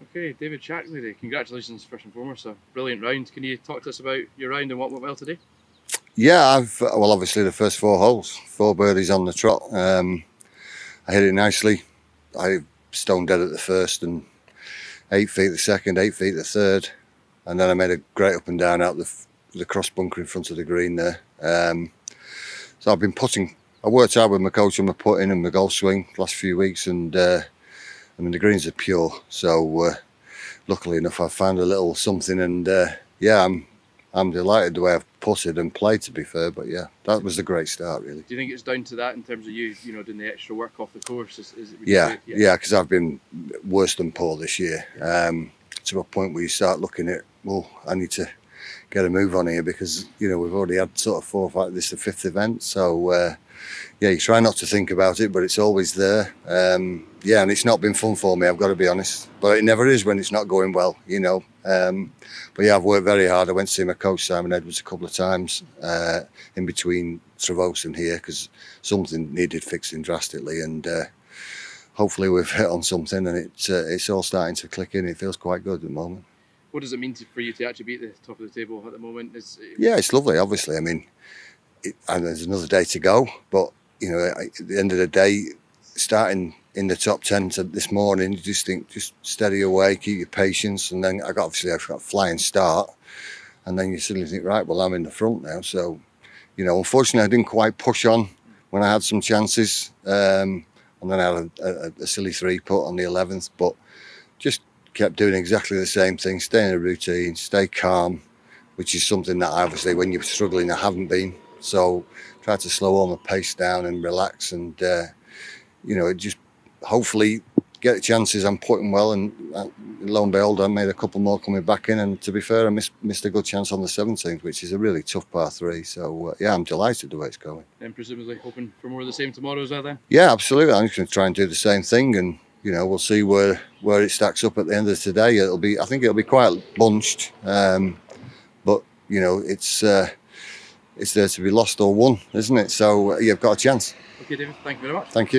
Okay, David Shacklady, congratulations first and foremost. A brilliant round. Can you talk to us about your round and what went well today? Yeah, I've well, obviously the first four holes, four birdies on the trot. Um, I hit it nicely. I stone dead at the first and eight feet the second, eight feet the third, and then I made a great up and down out the the cross bunker in front of the green there. Um, so I've been putting. I worked hard with my coach on my putting and my golf swing last few weeks, and uh, I mean the greens are pure. So uh, luckily enough, I've found a little something, and uh, yeah, I'm I'm delighted the way I've putted and played. To be fair, but yeah, that was a great start, really. Do you think it's down to that in terms of you, you know, doing the extra work off the course? Is, is Yeah, yeah, because I've been worse than poor this year. Um, to a point where you start looking at, well, I need to get a move on here because you know we've already had sort of four or five. This is the fifth event, so uh, yeah, you try not to think about it, but it's always there. Um, yeah, and it's not been fun for me. I've got to be honest, but it never is when it's not going well, you know. Um, but yeah, I've worked very hard. I went to see my coach Simon Edwards a couple of times uh, in between Trevose and here because something needed fixing drastically, and uh, hopefully we've hit on something, and it's uh, it's all starting to click in. It feels quite good at the moment. What does it mean to, for you to actually be at the top of the table at the moment? Is Yeah, it's lovely. Obviously, I mean, it, and there's another day to go, but you know, at the end of the day, starting in the top ten to this morning, you just think, just steady away, keep your patience, and then I got obviously I've got a flying start, and then you suddenly think, right, well, I'm in the front now, so you know, unfortunately, I didn't quite push on when I had some chances, um, and then I had a, a, a silly three put on the eleventh, but just kept doing exactly the same thing, stay in a routine, stay calm, which is something that obviously when you're struggling, I haven't been. So try to slow all my pace down and relax, and uh, you know, just hopefully get the chances. I'm putting well, and uh, lo and behold, I made a couple more coming back in. And to be fair, I missed missed a good chance on the 17th, which is a really tough par three. So uh, yeah, I'm delighted the way it's going. And presumably hoping for more of the same tomorrow as well. Then. Yeah, absolutely. I'm just going to try and do the same thing and you know, we'll see where where it stacks up at the end of today. It'll be, I think, it'll be quite bunched, um, but you know, it's uh, it's there to be lost or won, isn't it? So uh, you've got a chance. Okay, David. Thank you very much. Thank you.